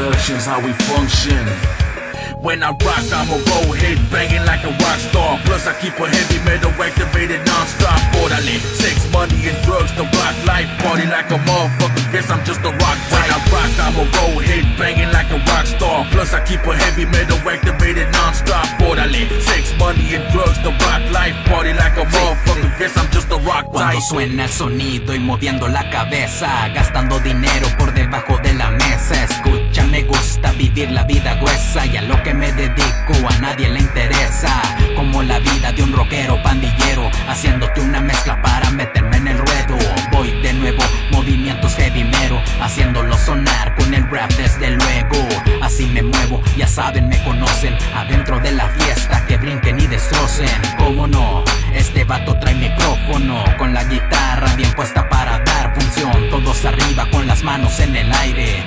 Productions, how we function. When I rock, I'm a roll head banging like a rock star. Plus, I keep a heavy metal activated non-stop. Orderly, sex, money, and drugs. The rock life party like a motherfucker. Guess I'm just a rock type. When I rock, I'm a roll head banging like a rock star. Plus, I keep a heavy metal activated non-stop. Orderly, sex, money, and drugs. The rock life party like a motherfucker. Guess I'm just a rock Cuando type. suena el sonido y moviendo la cabeza, gastando dinero por debajo de la mesa. Escucha, vivir la vida gruesa y a lo que me dedico a nadie le interesa. Como la vida de un rockero pandillero, haciéndote una mezcla para meterme en el ruedo. Voy de nuevo, movimientos heavy mero, haciéndolo sonar con el rap desde luego. Así me muevo, ya saben, me conocen. Adentro de la fiesta que brinquen y destrocen. ¿Cómo no? Este vato trae micrófono con la guitarra bien puesta para dar función. Todos arriba con las manos en el aire.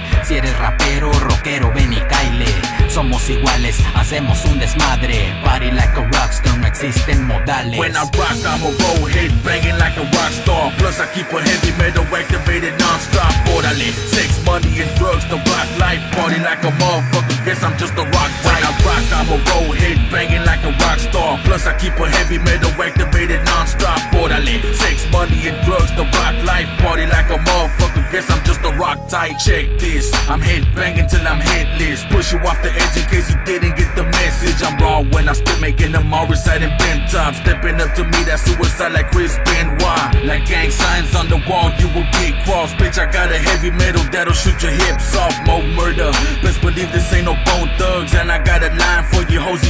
Somos iguales, hacemos un desmadre. Party like a rockstar, no existen modales. When I rock, I'm a roll head banging like a rock star. Plus, I keep a heavy metal activated non-stop. Orderly, sex, money, and drugs. The rock life party like a motherfucker. Guess I'm just a rock type. When I rock, I'm a roll head banging like a rock star. Plus, I keep a heavy metal activated non-stop. Orderly, sex, money, and drugs. The rock life party like a motherfucker. Guess I'm just a rock type. Check this, I'm head banging till I'm headless. Push you off the raw when I spit, making them all reciting bent top. Stepping up to me, that's suicide like Chris Benoit. Like gang signs on the wall, you will get crossed. Bitch, I got a heavy metal that'll shoot your hips off. More murder. Best believe this ain't no bone thugs. And I got a line for you, hoes,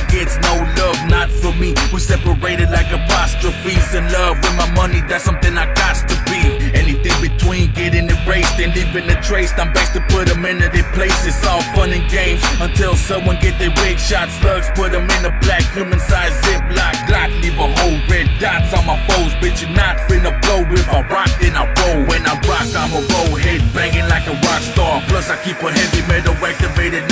erased and a trace. I'm back to put them into their place. It's all fun and games until someone get their wig shot. Slugs put them in a black human size ziplock. Glock leave a whole red dots on my foes. Bitch, you're not finna blow if I rock, then I roll. When I rock, I'm a roll head banging like a rock star. Plus, I keep a heavy metal activated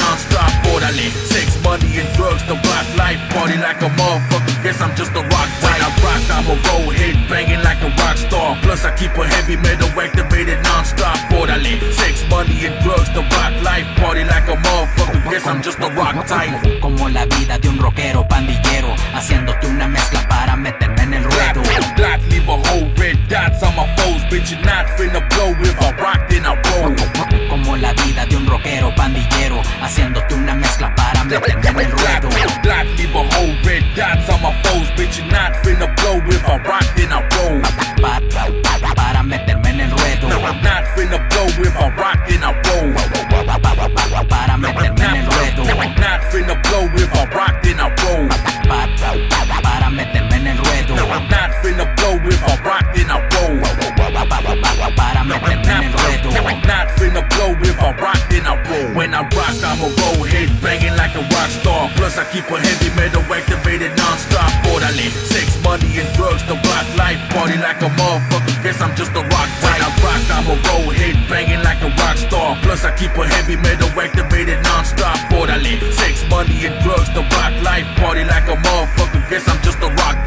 keep a heavy metal activated non-stop. Orderly, sex, money, and drugs. The rock life party like a motherfucker. Guess I'm just a rock type. Como la vida de un rockero Plus I keep a heavy metal activated non-stop. Orderly Sex, money and drugs, the rock life. Party like a motherfucker, guess I'm just a rock type. When I rock, I'm a roll hit, banging like a rock star. Plus I keep a heavy metal activated non-stop. Orderly Sex, money and drugs, the rock life. Party like a motherfucker, guess I'm just a rock